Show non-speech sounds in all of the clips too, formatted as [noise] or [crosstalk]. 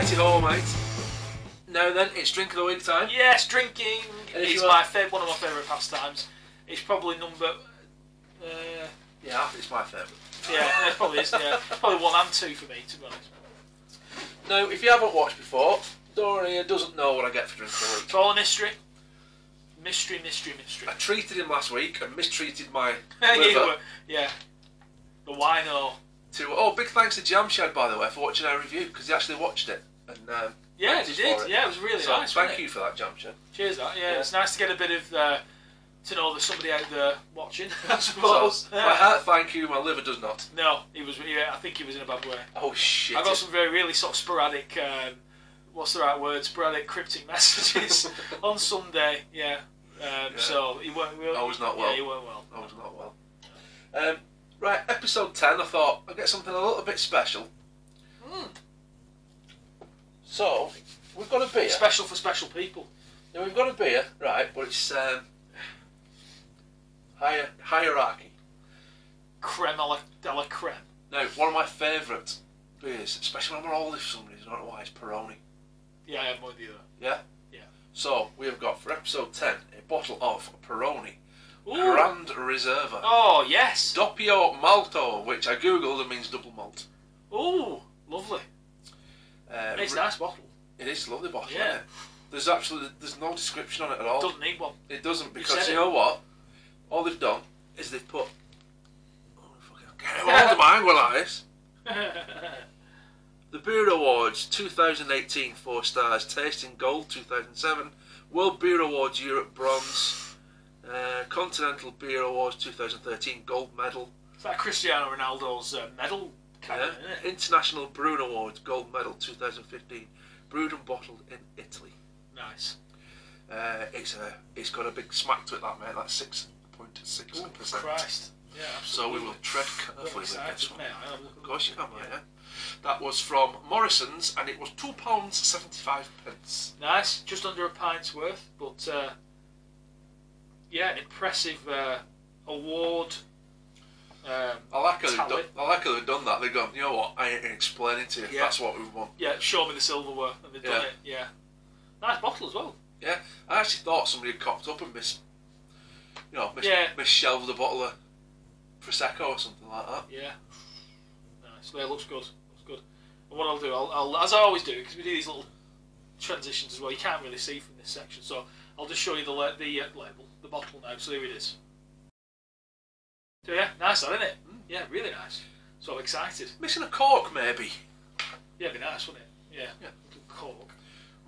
Righty ho, mate. Now then, it's drink of the week time. Yes, drinking And if is you my want- fav- one of my favourite pastimes. It's probably number. Uh, Yeah, it's my favourite. yeah, it probably is. Yeah, [laughs] probably one and two for me, to be honest. Now, if you haven't watched before, Doran doesn't know what I get for drink of the week. It's all a mystery. Mystery, mystery, mystery. I treated him last week and mistreated my [laughs] yeah, liver. yeah. The wino. To oh, big thanks to Jam Shed by the way for watching our review because he actually watched it and um, Yeah, they did. it. Yeah, it was really so nice. thank you for that, Jam Shed. Cheers, that. Yeah, Yeah. it's nice to get a bit of uh, to know there's somebody out there watching. [laughs] I [laughs] So, suppose. my heart thank you, my liver does not. no, he was. Yeah, I think he was in a bad way. Oh shit! I got some very really sort of sporadic. Um, what's the right word? Sporadic cryptic [laughs] messages on Sunday. Yeah. Um, Yeah. So he weren't. Really, I was not Yeah, well. he weren't well. I was not well. Um, right, episode ten. I thought I'd get something a little bit special. Mm. So we've got a beer. Special for special people. Now we've got a beer, right? But it's um, hier- hierarchy. Creme la, de la creme. Now, one of my favourite beers, especially when we're older for some reason, I don't know why, it's Peroni. Yeah, I'm with you. Yeah? Yeah. So, we have got for episode 10 a bottle of Peroni Ooh. Grand Reserva. Oh yes. Doppio Malto, which I googled and means double malt. Ooh, lovely. Uh, It's a nice bottle. It is a lovely bottle, Yeah. There's actually there's no description on it at all. Doesn't need one. It doesn't because said you it. know what? All they've done is they've put. Oh, fucking hold my angle like this. [laughs] The Beer Awards 2018 4 stars, Tasting Gold 2007, World Beer Awards Europe Bronze, uh, Continental Beer Awards 2013 Gold Medal, it's like Cristiano Ronaldo's uh, medal kind yeah, of, isn't it? International Brewing Awards Gold Medal 2015, brewed and bottled in Italy. Nice. Uh, it's a, it's got a big smack to it, that mate. That's six point six percent. Christ. Yeah, So we will tread carefully with this one. mate. I'll have a look at Of course you can, mate. Yeah. That was from Morrison's, and it was two pounds seventy-five pence. Nice, just under a pint's worth, but uh, yeah, an impressive uh, award. Um, I like how they've done, I like how they've done that. They've gone, you know what? I ain't explaining to you. Yeah. That's what we want. yeah, show me the silverware, and they've done Yeah. it. Yeah, nice bottle as well. Yeah, I actually thought somebody had cocked up and mis, you know, mis, Yeah. misshelved a bottle of prosecco or something like that. Yeah, nice. Yeah, looks good. Looks good. And what I'll do, I'll, I'll as I always do, because we do these little transitions as well. You can't really see from this section, so I'll just show you the la- the uh, label, the bottle now. So here it is. So yeah, nice, that, isn't it? Mm, yeah, really nice. So I'm excited. Missing a cork, maybe. Yeah, it'd be nice, wouldn't it? Yeah. Yeah. Little cork.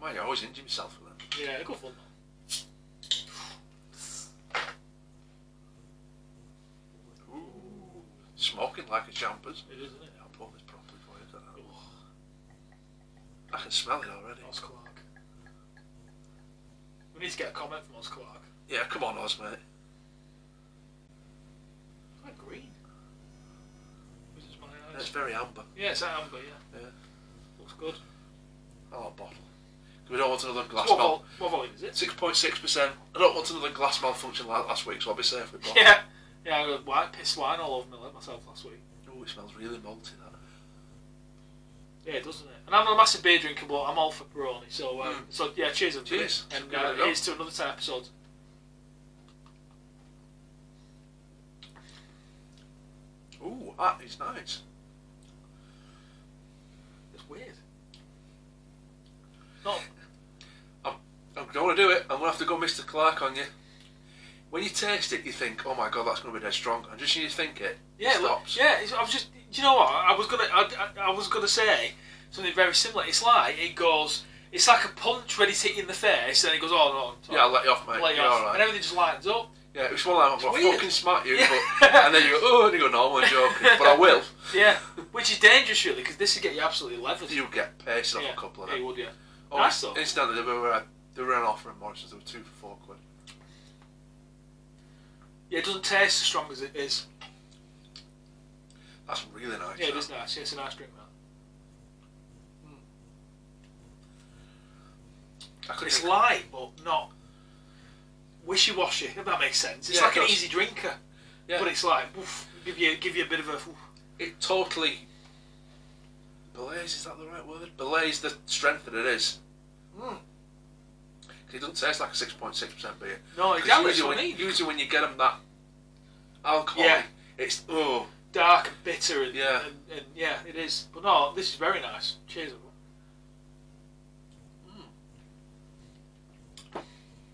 Might always injure myself with them. Yeah, good fun. Ooh, smoking like a champers. It is, isn't it? I'll pour this properly for you. don't I? I can smell it already. Oz Clarke. We need to get a comment from Oz Clarke. Yeah, come on, Oz, mate. Quite green. This is my It's eyes. Very amber. Yeah, it's that amber, yeah. Yeah. Looks good. I like bottle. We don't want another glass What, mal. what volume is it? Six point six percent. I don't want another glass malfunction like last week, so I'll be safe with bottle. Yeah. Yeah, I got white pissed wine all over me like myself last week. Oh, it smells really malty. That. Yeah, does, doesn't it? And I'm a massive beer drinker, but I'm all for Peroni. So, um, Mm. so yeah, cheers. everybody. Cheers. And uh, a here's to another 10 episodes. Ooh, that is nice. It's weird. Not, I'm going to do it. I'm going to have to go Mr. Clarke on you. When you taste it, you think, oh my god, that's going to be dead strong. And just when you think it, yeah, it stops. yeah. I was just, do you know what? I was gonna, I, I, I was gonna say something very similar. It's like it goes, it's like a punch ready to hit you in the face, and it goes, oh no, Yeah, I'll let you off, mate. lay You're off, alright. and everything just lightens up. Yeah, it was one like, I'm weird. fucking smack you, [laughs] Yeah. but, and then you go, oh, and you go, no, I'm joking, but I will. [laughs] Yeah, which is dangerous really, because this would get you absolutely leathered. You get pasted off yeah, a couple of yeah, them. you would, yeah. Oh, Nice though. Instantly, they were, they were an offer in Morrison's, they were two for four quid. Yeah, it doesn't taste as strong as it is. That's really nice. Yeah, it is nice. Yeah, it's a nice drink. I could It's light, but not wishy-washy. If that makes sense. It's Yeah, like it an easy drinker, Yeah. but it's like oof, give you give you a bit of a. oof. it totally Belaze, is that the right word? Belaze, the strength that it is. Mm. It doesn't taste like a 6.6% beer. No, exactly. Usually, what I when, mean. usually when you get them that alcohol, Yeah. it's, oh, Dark and bitter, and Yeah. and, and yeah, it is. But no, this is very nice. Cheers, everyone. Mm.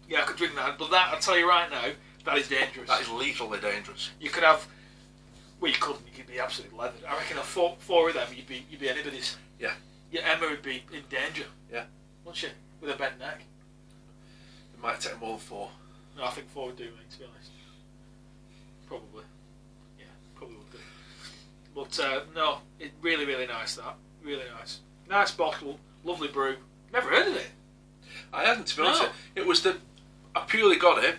Yeah, I could drink that, but that I'll tell you right now, that is dangerous. that is lethally dangerous. You could have, well, you couldn't. You could be absolutely leathered. I reckon a four, four of them, you'd be you'd be anybody's. Yeah. Yeah, Emma would be in danger. Yeah. Wouldn't she? With a bent neck. It might take more than four. No, I think four would do, mate. To be honest. Probably. Yeah, probably would do. But uh, no, it really, really nice. That really nice. Nice bottle, lovely brew. Never heard of it. I hadn't, to be honest. No. It was the, I purely got it,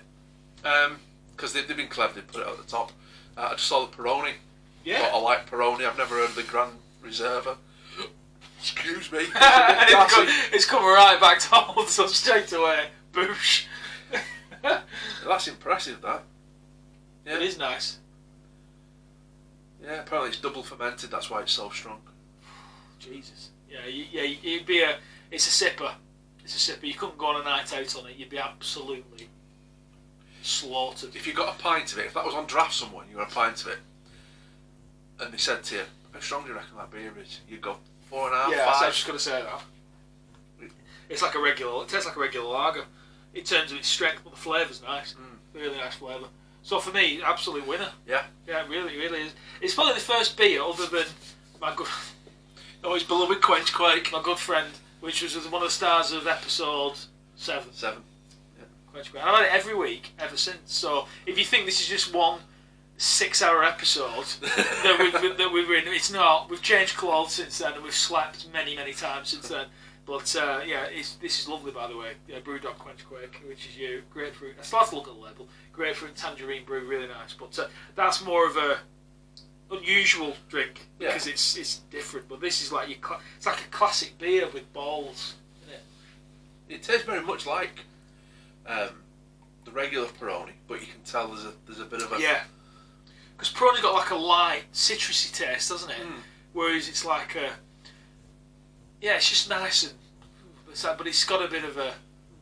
because they, they've been clever, they put it at the top. Uh, I just saw the Peroni. Yeah. Thought I like Peroni. I've never heard of the Grand Reserva. [gasps] Excuse me. [laughs] it's, come, [laughs] it's come right back to [laughs] hold so straight away. Boosh. [laughs] That's impressive, that. Yeah. It is nice. Yeah, apparently it's double fermented, that's why it's so strong. Jesus. Yeah, you, yeah, it'd be a. It's a sipper. It's a sipper. You couldn't go on a night out on it. You'd be absolutely slaughtered. If you got a pint of it, if that was on draft somewhere you got a pint of it, and they said to you, how strong do you reckon that beer is? You'd go, four and a half, yeah, so I was just going to say that. It's like a regular. It tastes like a regular lager in terms of its strength, but the flavour's nice. Mm. Really nice flavour. So for me, absolute winner. Yeah. Yeah, really, really is. It's probably the first beer other than my good, [laughs] Oh, it's beloved Quench Quake. my good friend, which was one of the stars of episode seven. Seven. Quench Quake. I've had it every week ever since. So if you think this is just one six-hour episode [laughs] that we've that we've written, it's not. We've changed clothes since then, and we've slept many, many times since then. But uh, yeah, it's, this is lovely, by the way. Yeah, Brewdog Quench Quake, which is you. Grapefruit. I still have to look at the label. Grapefruit tangerine brew, really nice. But uh, that's more of a unusual drink Yeah. because it's it's different. But this is like your cla- it's like a classic beer with balls. Isn't it? It tastes very much like um, the regular Peroni, but you can tell there's a there's a bit of a Yeah. Because Peroni's got like a light, citrusy taste, doesn't it? Mm. Whereas it's like a. Yeah, it's just nice and. It's like, but it's got a bit of a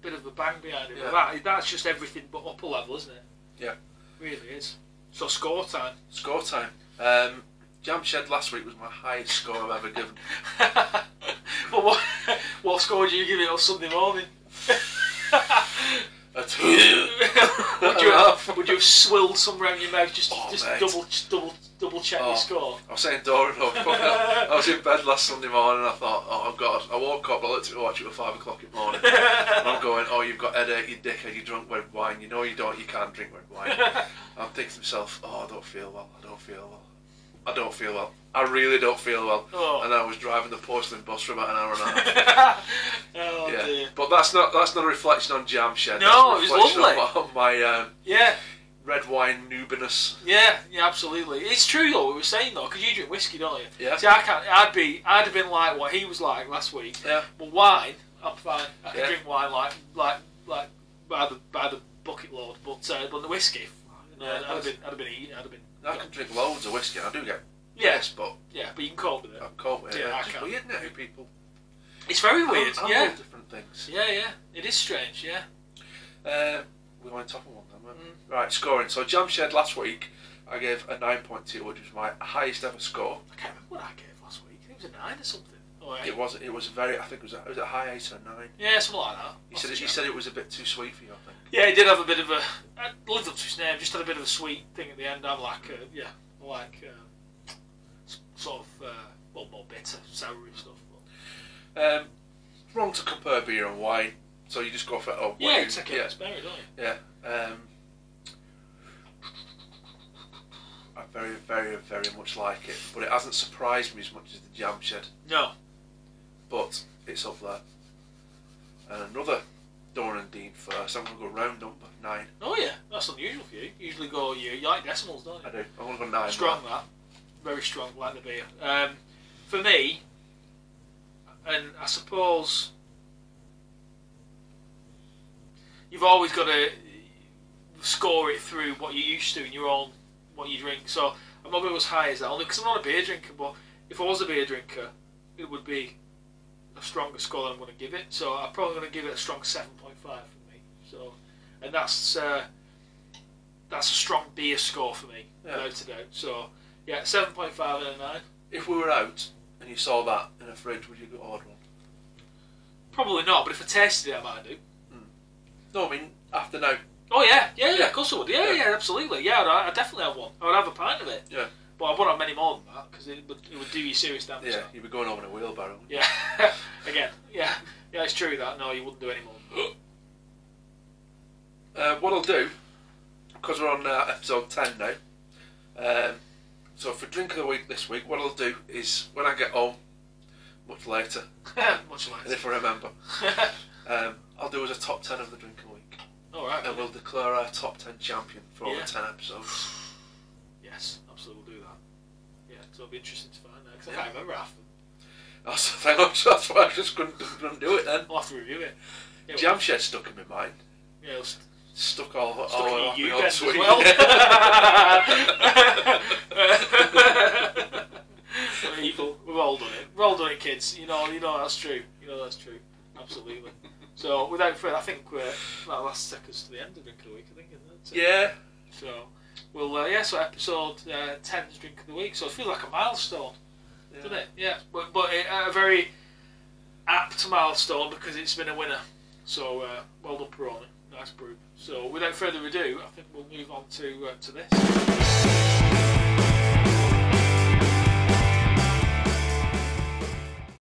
bit of a bang behind it. Yeah. That, that's just everything but upper level, isn't it? Yeah. Really is. So score time. score time. Um, Jam Shed last week was my highest score I've ever given. [laughs] but what, [laughs] what score would you give it on Sunday morning? [laughs] A two. would, you have, would you have swilled some around your mouth just, Oh, just mate. double double double check Oh. your score? I was saying Dora, [laughs] I was in bed last Sunday morning and I thought, oh God, I woke up, I looked at my watch, it was five o'clock in the morning. [laughs] and I'm going, oh, you've got headache, you dickhead, you drunk red wine, you know you don't, you can't drink red wine. [laughs] I'm thinking to myself, oh, I don't feel well, I don't feel well. I don't feel well. I really don't feel well. Oh. And I was driving the porcelain bus for about an hour and a half. oh yeah. dear. But that's not that's not a reflection on Jam Shed. No, it was lovely. On my, on my um, Yeah, red wine nubiness. yeah, yeah, absolutely. It's true though. What we were saying though, because you drink whiskey, don't you? Yeah. See, I can't. I'd be. I'd have been like what he was like last week. Yeah. But wine, I'm fine. I can Yeah. drink wine like like like by the by the bucket load. But uh, but the whiskey, no, Yeah, I'd have been. I'd have been eating. I'd have been. I can drink loads of whiskey. I do get Yeah. yes, but Yeah, but you can cope with it. I'm cold with it. Yeah, I It's can't. weird, isn't it? People It's very weird. yeah. different things. Yeah, yeah. It is strange. Yeah. Uh, we want to top on one then. Mm. Right, scoring. So Jam Shed last week, I gave a 9.2, which was my highest ever score. I can't remember what I gave last week. I think it was a nine or something. Oh. It was it was very I think it was a, it was a high eight or nine. Yeah, something like that. He said it, he said it was a bit too sweet for you. I think. Yeah, he did have a bit of a. Lived up to his name, just had a bit of a sweet thing at the end. I'm like, uh, yeah, like uh, sort of, uh, well, more bitter, soury stuff. But Um, wrong to compare beer and wine, so you just go for oh, yeah, you- it's like a yeah, berry, don't you? yeah. Um, I very, very, very much like it, but it hasn't surprised me as much as the Jam Shed. No. but it's up there. And another Doran and Dean first. I'm going to go round number nine. Oh, yeah, that's unusual for you. You usually go, you, you like decimals, don't you? I do. I'm going to go nine. Strong, that. Very strong, like the beer. Um, for me, and I suppose you've always got to score it through what you're used to in your own what you drink. So I'm not going to go as high as that, only because I'm not a beer drinker. But if I was a beer drinker, it would be a stronger score than I'm going to give it. So I'm probably going to give it a strong 7.5 for me. So, and that's uh, that's a strong beer score for me, Yeah. without a doubt. So, yeah, 7.5 out of 9. If we were out and you saw that in a fridge, would you go order one? Probably not, but if I tasted it, I might do. No, I mean after now. Oh yeah, yeah, yeah, Yeah. of course I would. Yeah, Yeah. yeah, absolutely. Yeah, I'd, I'd definitely have one. I would have a pint of it. Yeah. But I wouldn't have many more than that because it would, it would do you serious damage. Yeah, you'd be going home in a wheelbarrow. Yeah. [laughs] Again, yeah, yeah, it's true that no, you wouldn't do any more. [gasps] Uh, what I'll do, because we're on uh, episode 10 now, um, so for drink of the week this week, what I'll do is when I get home, much later, [laughs] Much and if I remember, [laughs] um, I'll do as a top 10 of the drink of the week. All right. And we'll declare our top 10 champion for all Yeah. the 10 episodes. [sighs] Yes, absolutely, we'll do that. Yeah, so it'll be interesting to find out because Yeah. I can't remember half of them. [laughs] That's, the thing, [laughs] that's why I just couldn't, couldn't do it then. I'll have to review it. Yeah, well, Jam Shed stuck in my mind. Yeah, it'll st- Stuck all, stuck all in you my old guys as well. [laughs] We've all done it. We've all done it, kids. You know, you know that's true. You know that's true. Absolutely. So, without further, I think we're well, last take us to the end of drink of the week. I think, isn't it? yeah, So, well, uh, yeah. So, episode uh, 10's drink of the week. So, it feels like a milestone, doesn't it? Yeah. But but it, a very apt milestone because it's been a winner. So, uh, well done, Peroni. Nice brew. So, without further ado, I think we'll move on to uh, to this.